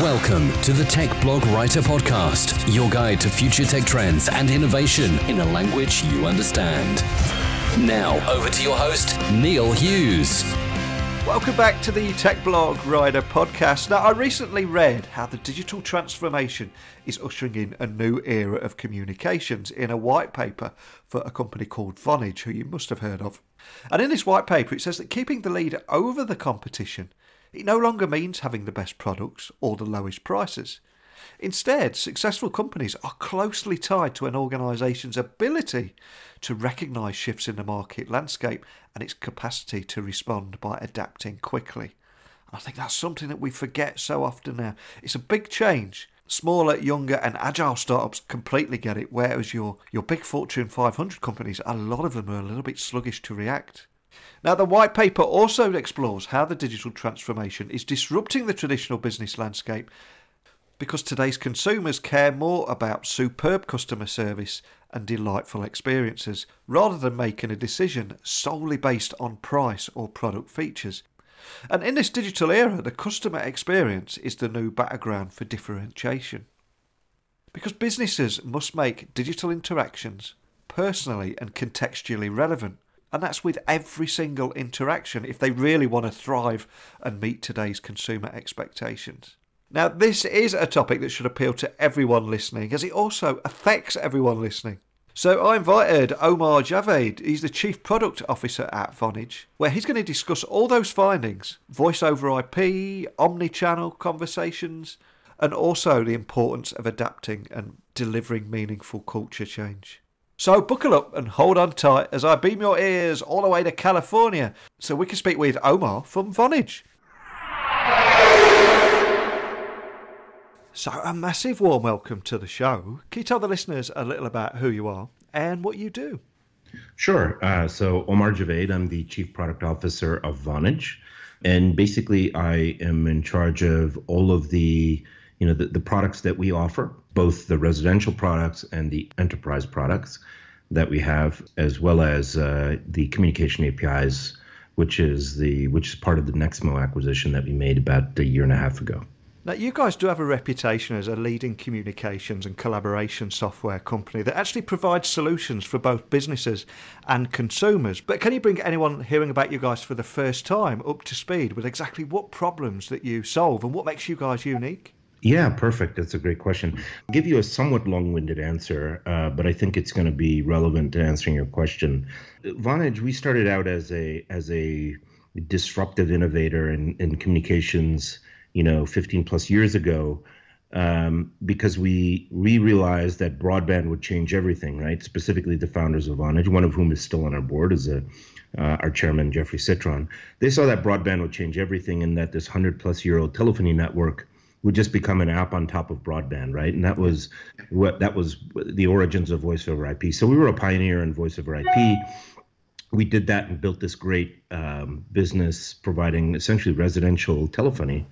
Welcome to the Tech Blog Writer Podcast, your guide to future tech trends and innovation in a language you understand. Now, over to your host, Neil Hughes. Welcome back to the Tech Blog Writer podcast. Now, I recently read how the digital transformation is ushering in a new era of communications in a white paper for a company called Vonage, who you must have heard of. And in this white paper, it says that keeping the lead over the competition, it no longer means having the best products or the lowest prices. Instead, successful companies are closely tied to an organisation's ability to recognise shifts in the market landscape and its capacity to respond by adapting quickly. I think that's something that we forget so often now. It's a big change. Smaller, younger, and agile startups completely get it, whereas your, your big Fortune 500 companies, a lot of them are a little bit sluggish to react. Now, the white paper also explores how the digital transformation is disrupting the traditional business landscape because today's consumers care more about superb customer service and delightful experiences rather than making a decision solely based on price or product features. And in this digital era, the customer experience is the new battleground for differentiation. Because businesses must make digital interactions personally and contextually relevant. And that's with every single interaction if they really want to thrive and meet today's consumer expectations. Now, this is a topic that should appeal to everyone listening, as it also affects everyone listening. So I invited Omar Javaid, he's the Chief Product Officer at Vonage, where he's going to discuss all those findings voice over IP, omni channel conversations, and also the importance of adapting and delivering meaningful culture change. So buckle up and hold on tight as I beam your ears all the way to California so we can speak with Omar from Vonage. So, a massive warm welcome to the show. Can you tell the listeners a little about who you are and what you do? Sure. Uh, so, Omar Javaid, I'm the Chief Product Officer of Vonage. And basically, I am in charge of all of the you know the, the products that we offer, both the residential products and the enterprise products that we have, as well as uh, the communication APIs, which is the which is part of the Nexmo acquisition that we made about a year and a half ago. Now, you guys do have a reputation as a leading communications and collaboration software company that actually provides solutions for both businesses and consumers. But can you bring anyone hearing about you guys for the first time up to speed with exactly what problems that you solve and what makes you guys unique? Yeah, perfect. That's a great question. I'll give you a somewhat long-winded answer, uh, but I think it's going to be relevant to answering your question. Vonage, we started out as a as a disruptive innovator in, in communications you know, 15 plus years ago, um, because we we realized that broadband would change everything, right? Specifically, the founders of Vonage, one of whom is still on our board, is a uh, our chairman Jeffrey Citron. They saw that broadband would change everything, and that this hundred plus year old telephony network would just become an app on top of broadband, right? And that was what that was the origins of voice over IP. So we were a pioneer in voice over IP. We did that and built this great um, business providing essentially residential telephony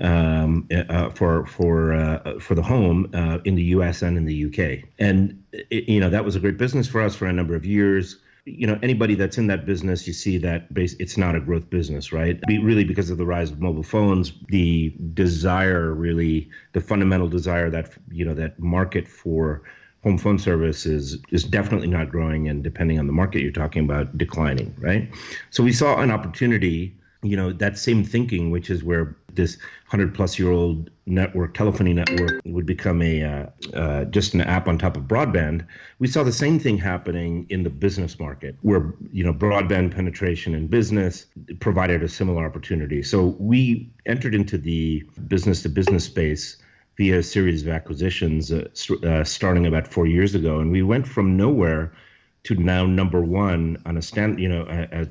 um, uh, for for uh, for the home uh, in the U.S. and in the U.K. And it, you know that was a great business for us for a number of years. You know, anybody that's in that business, you see that base, it's not a growth business, right? Really, because of the rise of mobile phones, the desire, really, the fundamental desire that you know that market for home phone service is is definitely not growing, and depending on the market you're talking about, declining, right? So we saw an opportunity you know that same thinking which is where this 100 plus year old network telephony network would become a uh, uh, just an app on top of broadband. We saw the same thing happening in the business market where you know broadband penetration in business provided a similar opportunity. So we entered into the business to business space via a series of acquisitions uh, uh starting about four years ago and we went from nowhere to now number one on a stand you know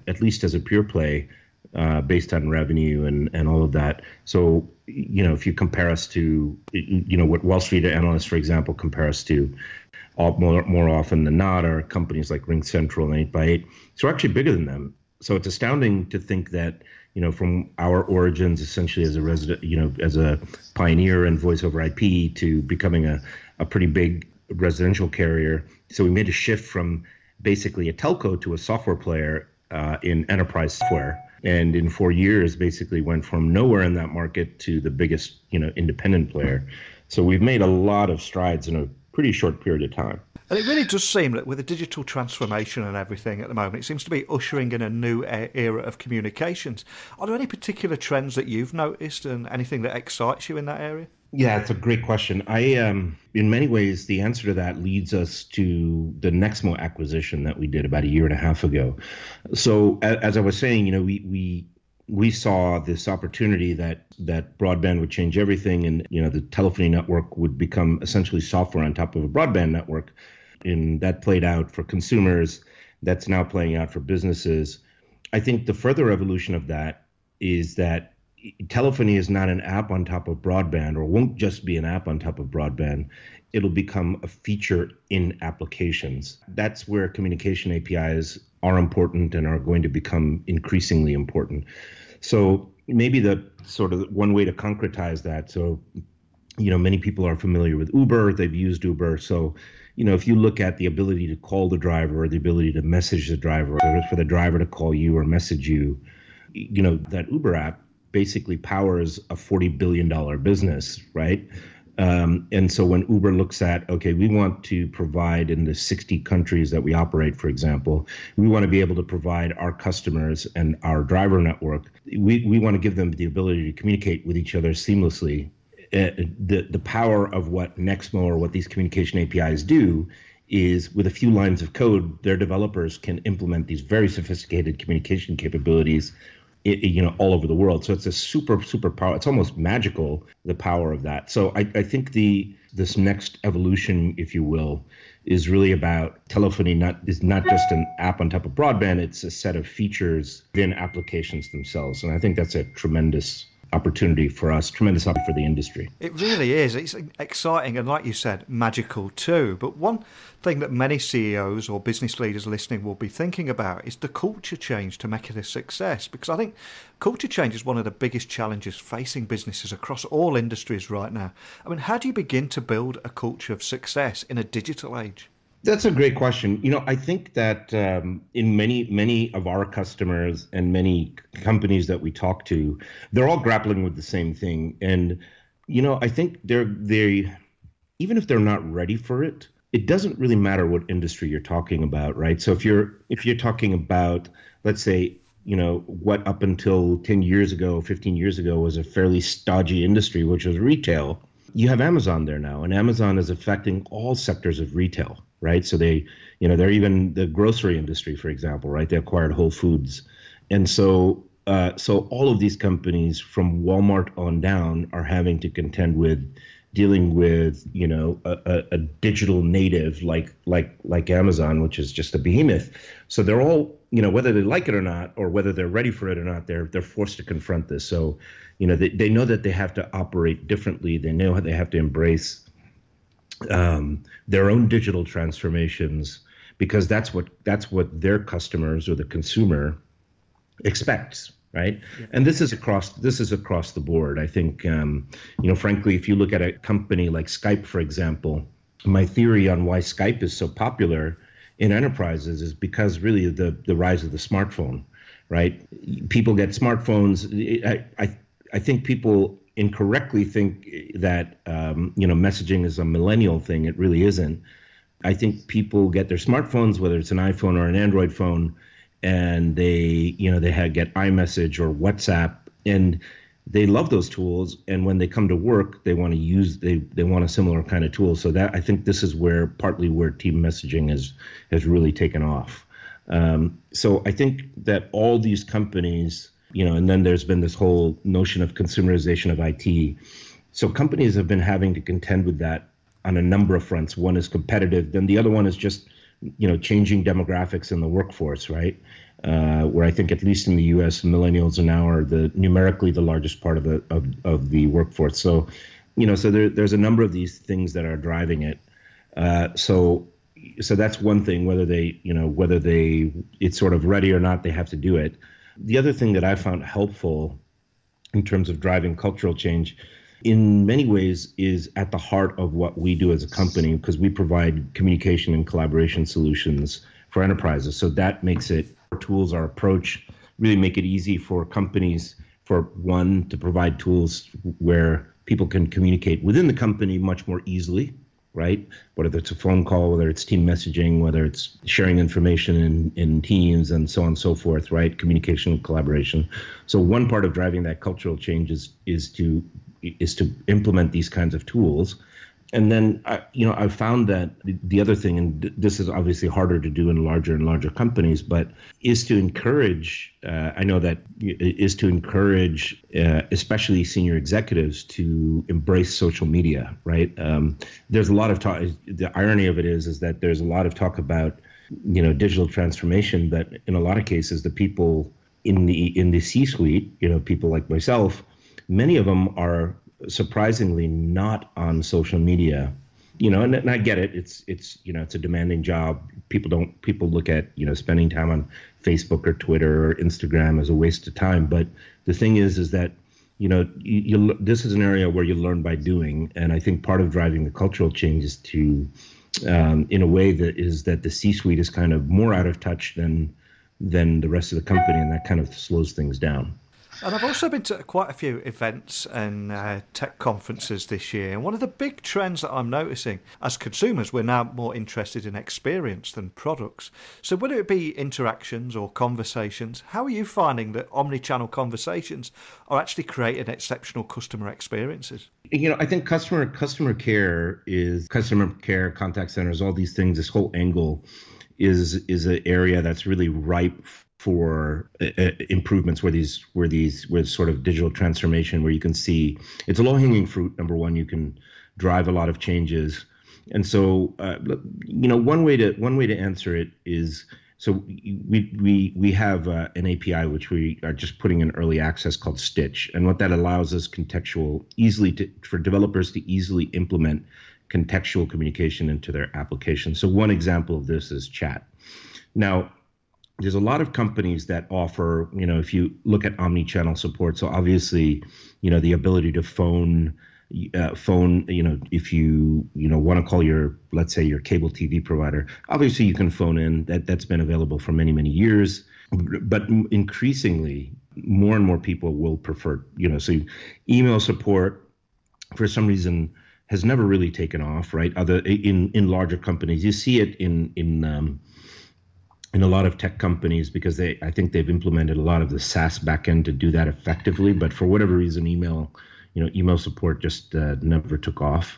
at least as a pure play uh, based on revenue and, and all of that. So, you know, if you compare us to, you know, what Wall Street analysts, for example, compare us to, all, more, more often than not, are companies like RingCentral and 8x8. So we're actually bigger than them. So it's astounding to think that, you know, from our origins essentially as a resident, you know, as a pioneer in voice over IP to becoming a, a pretty big residential carrier. So we made a shift from basically a telco to a software player uh, in enterprise software and in four years basically went from nowhere in that market to the biggest you know independent player so we've made a lot of strides in a pretty short period of time and it really does seem that with the digital transformation and everything at the moment, it seems to be ushering in a new era of communications. Are there any particular trends that you've noticed and anything that excites you in that area? Yeah, it's a great question. I, um, in many ways, the answer to that leads us to the Nexmo acquisition that we did about a year and a half ago. So, as I was saying, you know, we we we saw this opportunity that that broadband would change everything, and you know, the telephony network would become essentially software on top of a broadband network, and that played out for consumers. That's now playing out for businesses. I think the further evolution of that is that telephony is not an app on top of broadband or won't just be an app on top of broadband. It'll become a feature in applications. That's where communication apis are important and are going to become increasingly important. So maybe the sort of one way to concretize that so you know many people are familiar with uber they've used uber. So you know if you look at the ability to call the driver or the ability to message the driver or for the driver to call you or message you you know that uber app basically powers a $40 billion business, right? Um, and so when Uber looks at, okay, we want to provide in the 60 countries that we operate, for example, we want to be able to provide our customers and our driver network, we, we want to give them the ability to communicate with each other seamlessly. Uh, the, the power of what Nexmo or what these communication APIs do is with a few lines of code, their developers can implement these very sophisticated communication capabilities you know all over the world. So it's a super super power it's almost magical the power of that. So I, I think the this next evolution if you will is really about telephony not is not just an app on top of broadband it's a set of features within applications themselves. And i think that's a tremendous opportunity for us, tremendous opportunity for the industry. It really is. It's exciting and, like you said, magical too. But one thing that many CEOs or business leaders listening will be thinking about is the culture change to make it a success. Because I think culture change is one of the biggest challenges facing businesses across all industries right now. I mean, how do you begin to build a culture of success in a digital age? That's a great question. You know, I think that um, in many many of our customers and many companies that we talk to, they're all grappling with the same thing. And you know, I think they're they even if they're not ready for it, it doesn't really matter what industry you're talking about, right? So if you're if you're talking about, let's say, you know, what up until 10 years ago, 15 years ago was a fairly stodgy industry, which was retail, you have Amazon there now, and Amazon is affecting all sectors of retail right? So they, you know, they're even the grocery industry, for example, right? They acquired Whole Foods, and so uh, so all of these companies from Walmart on down are having to contend with dealing with you know a, a, digital native like like like Amazon, which is just a behemoth. So they're all you know whether they like it or not, or whether they're ready for it or not, they're they're forced to confront this. So you know they, they know that they have to operate differently. They know how they have to embrace um, their own digital transformations because that's what that's what their customers or the consumer expects right? Yeah. and this is across this is across the board. I think um, you know frankly if you look at a company like skype for example my theory on why skype is so popular in enterprises is because really the the rise of the smartphone right? People get smartphones. I i, I think people incorrectly think that um, you know messaging is a millennial thing. It really isn't. I think people get their smartphones, whether it's an iPhone or an Android phone, and they you know they have, get iMessage or WhatsApp, and they love those tools. And when they come to work, they want to use they they want a similar kind of tool. So that I think this is where partly where team messaging has has really taken off. Um, so I think that all these companies you know, and then there's been this whole notion of consumerization of IT. So companies have been having to contend with that on a number of fronts. One is competitive, then the other one is just, you know, changing demographics in the workforce, right? Uh, where I think at least in the U.S., millennials are now are the numerically the largest part of the of, of the workforce. So, you know, so there, there's a number of these things that are driving it. Uh, so, so that's one thing. Whether they, you know, whether they it's sort of ready or not, they have to do it. The other thing that I found helpful in terms of driving cultural change in many ways is at the heart of what we do as a company because we provide communication and collaboration solutions for enterprises. So that makes it our tools, our approach really make it easy for companies for one to provide tools where people can communicate within the company much more easily right? Whether it's a phone call, whether it's team messaging, whether it's sharing information in, in teams and so on and so forth, right? Communication, collaboration. So one part of driving that cultural change is is to is to implement these kinds of tools and then I, you know I've found that the other thing, and this is obviously harder to do in larger and larger companies, but is to encourage. Uh, I know that is to encourage, uh, especially senior executives, to embrace social media. Right? Um, there's a lot of talk. The irony of it is, is that there's a lot of talk about, you know, digital transformation, but in a lot of cases, the people in the in the C-suite, you know, people like myself, many of them are surprisingly not on social media. You know and, and, i get it. It's it's you know it's a demanding job. People don't people look at you know spending time on facebook or twitter or instagram as a waste of time. But the thing is is that you know you, you this is an area where you learn by doing. And i think part of driving the cultural change is to um, in a way that is that the c suite is kind of more out of touch than than the rest of the company. And that kind of slows things down and I've also been to quite a few events and uh, tech conferences this year. And one of the big trends that I'm noticing as consumers, we're now more interested in experience than products. So, whether it be interactions or conversations, how are you finding that omni channel conversations are actually creating exceptional customer experiences? You know, I think customer customer care is customer care, contact centers, all these things, this whole angle is is an area that's really ripe for uh, uh, improvements where these where these where sort of digital transformation where you can see it's a low hanging fruit number one you can drive a lot of changes and so uh, you know one way to one way to answer it is so we we we have uh, an API which we are just putting in early access called Stitch, and what that allows us contextual easily to for developers to easily implement contextual communication into their application. So one example of this is chat. Now there's a lot of companies that offer, you know, if you look at omni-channel support, so obviously, you know, the ability to phone, uh, phone, you know, if you, you know, want to call your, let's say your cable TV provider, obviously you can phone in. That that's been available for many many years, but increasingly, more and more people will prefer, you know, so email support, for some reason, has never really taken off, right? Other in in larger companies, you see it in in um, in a lot of tech companies because they I think they've implemented a lot of the SaaS backend to do that effectively. But for whatever reason, email, you know, email support just uh, never took off.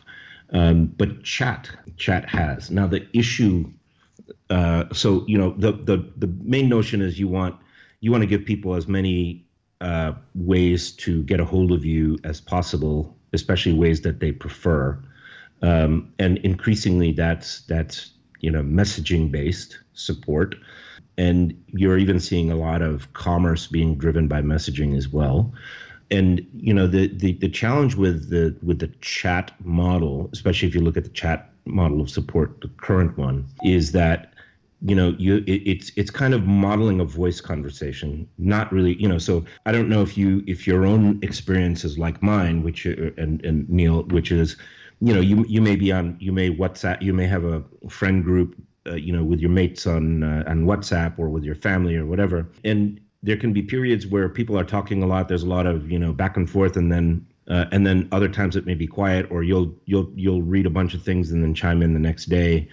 Um, but chat, chat has now the issue. Uh, so you know the the the main notion is you want you want to give people as many uh, ways to get a hold of you as possible, especially ways that they prefer. Um, and increasingly, that's that's you know messaging based support. And you're even seeing a lot of commerce being driven by messaging as well. And you know the, the the challenge with the with the chat model especially if you look at the chat model of support the current one is that you know you it, it's it's kind of modeling a voice conversation not really you know so i don't know if you if your own experience is like mine which and and neil which is you know you you may be on you may whatsapp you may have a friend group uh, you know with your mates on uh, on whatsapp or with your family or whatever and there can be periods where people are talking a lot there's a lot of you know back and forth and then uh, and then other times it may be quiet or you'll you'll you'll read a bunch of things and then chime in the next day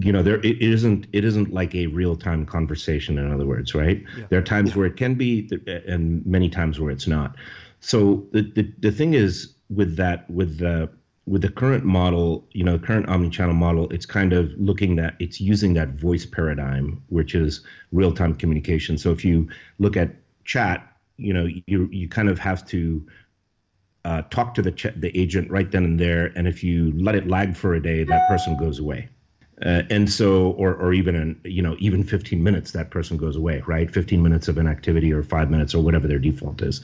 you know there it isn't it isn't like a real time conversation in other words right yeah. there are times yeah. where it can be and many times where it's not so the the, the thing is with that with the with the current model, you know, current omni-channel model, it's kind of looking that it's using that voice paradigm, which is real-time communication. So if you look at chat, you know, you you kind of have to uh, talk to the ch- the agent right then and there, and if you let it lag for a day, that person goes away. Uh, and so, or, or even in, you know, even 15 minutes, that person goes away, right? 15 minutes of inactivity or five minutes or whatever their default is.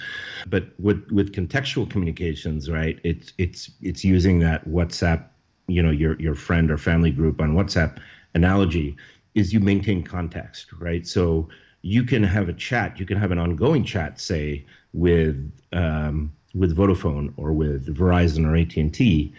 But with, with contextual communications, right, it's, it's, it's using that WhatsApp, you know, your, your friend or family group on WhatsApp analogy is you maintain context, right? So you can have a chat, you can have an ongoing chat, say, with, um, with Vodafone or with Verizon or AT&T,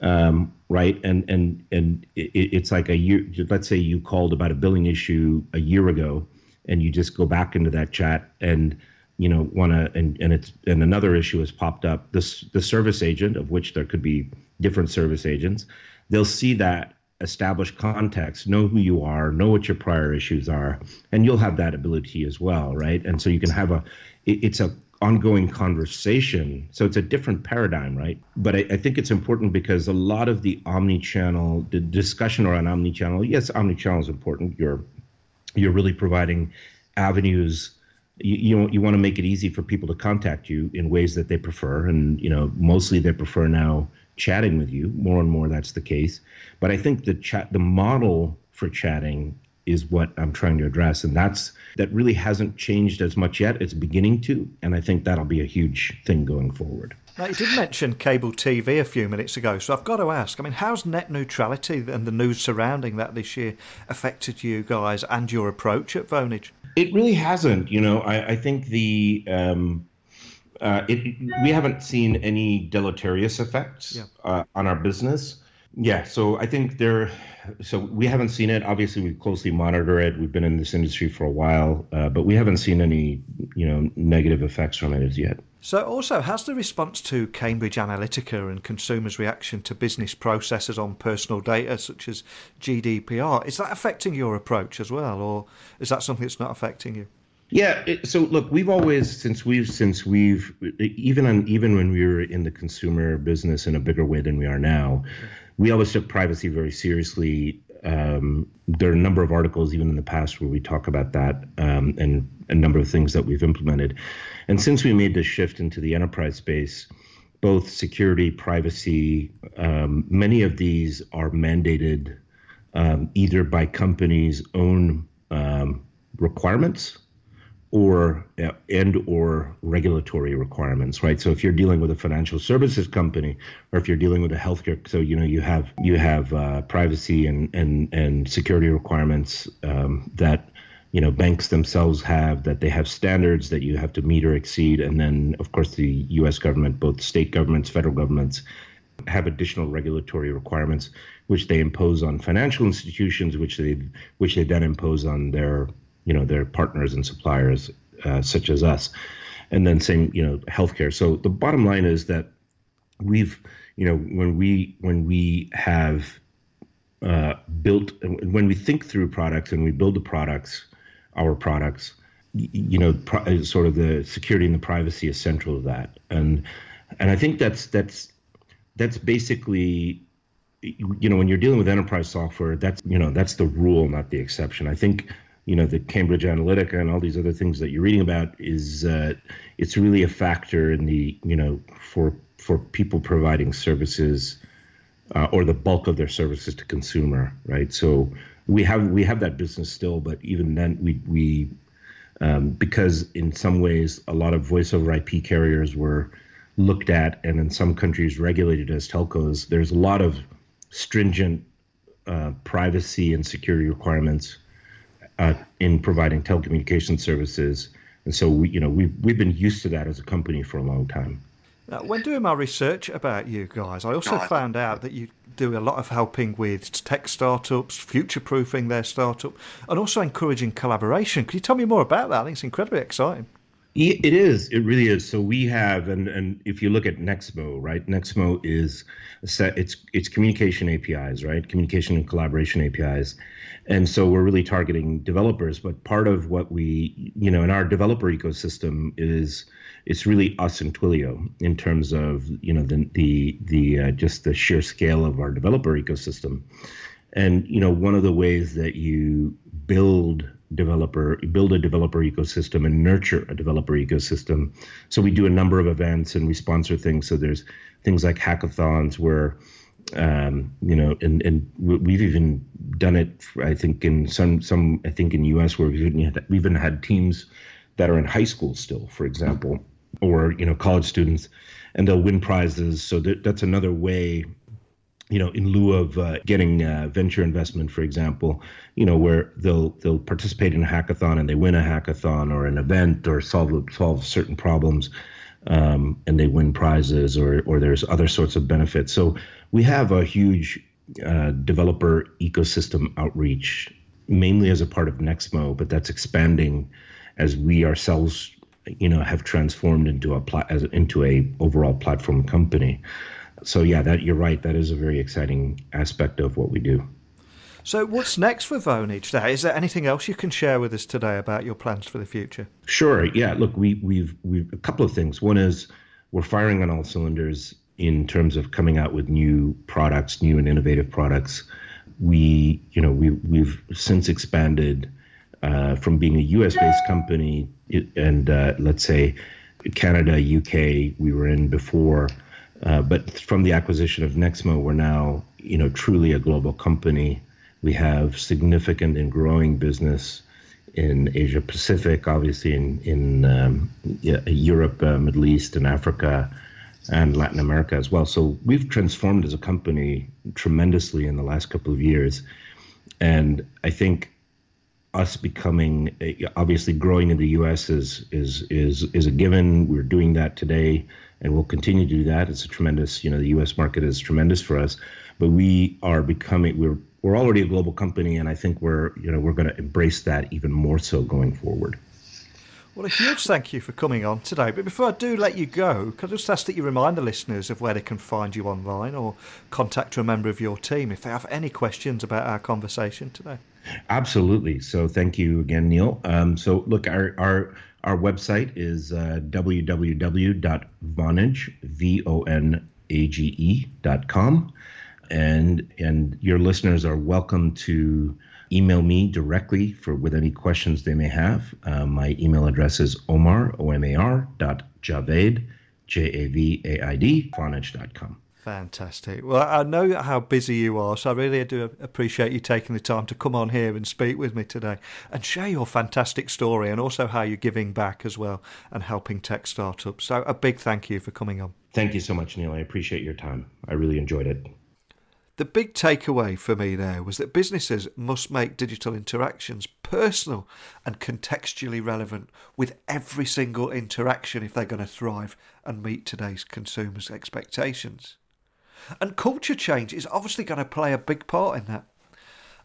um, right? And and and it, it's like a year. Let's say you called about a billing issue a year ago, and you just go back into that chat and you know want to and and it's and another issue has popped up this the service agent of which there could be different service agents they'll see that established context know who you are know what your prior issues are and you'll have that ability as well right and so you can have a it, it's a ongoing conversation. So it's a different paradigm right? But I, I think it's important because a lot of the omni-channel the discussion around omni-channel yes omni-channel is important. You're you're really providing avenues. You, you, you want to make it easy for people to contact you in ways that they prefer and you know mostly they prefer now chatting with you. More and more that's the case. But i think the chat the model for chatting is what i'm trying to address and that's that really hasn't changed as much yet it's beginning to and i think that'll be a huge thing going forward now, you did mention cable TV a few minutes ago, so I've got to ask. I mean, how's net neutrality and the news surrounding that this year affected you guys and your approach at Vonage? It really hasn't. You know, I, I think the um, uh, it, we haven't seen any deleterious effects yeah. uh, on our business. Yeah, so I think there. So we haven't seen it. Obviously, we closely monitor it. We've been in this industry for a while, uh, but we haven't seen any, you know, negative effects from it as yet. So, also, has the response to Cambridge Analytica and consumers' reaction to business processes on personal data, such as GDPR, is that affecting your approach as well, or is that something that's not affecting you? Yeah. It, so look, we've always since we've since we've even on even when we were in the consumer business in a bigger way than we are now, we always took privacy very seriously. Um, there are a number of articles even in the past where we talk about that um, and a number of things that we've implemented. And since we made the shift into the enterprise space, both security, privacy, um, many of these are mandated um, either by companies' own um, requirements or uh, and or regulatory requirements right? So if you're dealing with a financial services company or if you're dealing with a healthcare so you know you have you have uh, privacy and and and security requirements um, that you know banks themselves have that they have standards that you have to meet or exceed. And then of course the US government both state governments federal governments have additional regulatory requirements which they impose on financial institutions which they which they then impose on their you know their partners and suppliers uh, such as us. And then same you know healthcare. So the bottom line is that we've you know when we when we have uh, built when we think through products and we build the products our products, you know, uh, sort of the security and the privacy is central to that. And and I think that's that's that's basically you know when you're dealing with enterprise software that's you know that's the rule not the exception. I think you know the cambridge analytica and all these other things that you're reading about is uh, it's really a factor in the you know for for people providing services uh, or the bulk of their services to consumer right so we have we have that business still, but even then we we um, because in some ways a lot of voice over IP carriers were looked at and in some countries regulated as telcos. There's a lot of stringent uh, privacy and security requirements uh, in providing telecommunication services, and so we you know we've we've been used to that as a company for a long time. Now, when doing my research about you guys, I also found out that you do a lot of helping with tech startups, future proofing their startup, and also encouraging collaboration. Could you tell me more about that? I think it's incredibly exciting. It is. It really is. So we have, and and if you look at Nexmo, right? Nexmo is set. It's it's communication APIs, right? Communication and collaboration APIs, and so we're really targeting developers. But part of what we, you know, in our developer ecosystem is it's really us and Twilio in terms of you know the the the uh, just the sheer scale of our developer ecosystem. And you know one of the ways that you build developer build a developer ecosystem and nurture a developer ecosystem. So we do a number of events and we sponsor things. So there's things like hackathons where um, you know, and and we've even done it. I think in some some I think in U.S. where we've even had, we've even had teams that are in high school still, for example, or you know college students, and they'll win prizes. So that, that's another way you know, in lieu of uh, getting uh, venture investment, for example, you know, where they'll they'll participate in a hackathon and they win a hackathon or an event or solve solve certain problems, um, and they win prizes or or there's other sorts of benefits. So we have a huge uh, developer ecosystem outreach mainly as a part of Nexmo, but that's expanding as we ourselves, you know, have transformed into a pla- as, into a overall platform company. So yeah, that you're right. That is a very exciting aspect of what we do. So, what's next for Vonage? There is there anything else you can share with us today about your plans for the future? Sure. Yeah. Look, we we've we've a couple of things. One is we're firing on all cylinders in terms of coming out with new products, new and innovative products. We, you know, we we've since expanded uh, from being a U.S.-based company and uh, let's say Canada, UK, we were in before, uh, but from the acquisition of Nexmo, we're now, you know, truly a global company we have significant and growing business in Asia Pacific, obviously in in um, Europe, uh, Middle East, and Africa, and Latin America as well. So we've transformed as a company tremendously in the last couple of years, and I think us becoming obviously growing in the U.S. is is is is a given. We're doing that today, and we'll continue to do that. It's a tremendous, you know, the U.S. market is tremendous for us, but we are becoming we're we're already a global company, and I think we're you know we're going to embrace that even more so going forward. Well, a huge thank you for coming on today. But before I do let you go, could I just ask that you remind the listeners of where they can find you online or contact a member of your team if they have any questions about our conversation today? Absolutely. So thank you again, Neil. Um, so look, our our our website is uh, www.vonage, V-O-N-A-G-E dot com and and your listeners are welcome to email me directly for with any questions they may have. Uh, my email address is omar o m a r dot javaid j a v a i d vonage.com. Fantastic. Well, I know how busy you are, so I really do appreciate you taking the time to come on here and speak with me today and share your fantastic story and also how you're giving back as well and helping tech startups. So, a big thank you for coming on. Thank you so much, Neil. I appreciate your time. I really enjoyed it. The big takeaway for me there was that businesses must make digital interactions personal and contextually relevant with every single interaction if they're going to thrive and meet today's consumers' expectations. And culture change is obviously going to play a big part in that.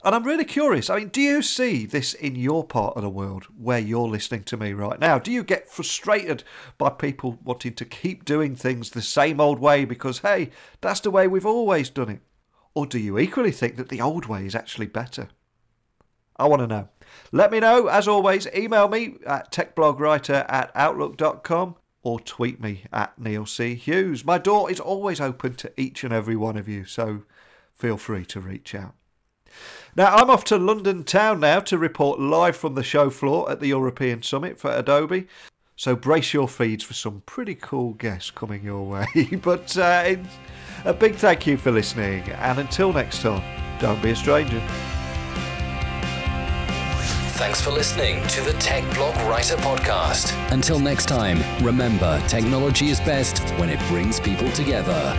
And I'm really curious. I mean, do you see this in your part of the world where you're listening to me right now? Do you get frustrated by people wanting to keep doing things the same old way because, hey, that's the way we've always done it? Or do you equally think that the old way is actually better? I want to know. Let me know. As always, email me at techblogwriter at outlook.com or tweet me at Neil C. Hughes. My door is always open to each and every one of you, so feel free to reach out. Now, I'm off to London town now to report live from the show floor at the European Summit for Adobe. So brace your feeds for some pretty cool guests coming your way. but uh, a big thank you for listening, and until next time, don't be a stranger. Thanks for listening to the Tech Blog Writer Podcast. Until next time, remember technology is best when it brings people together.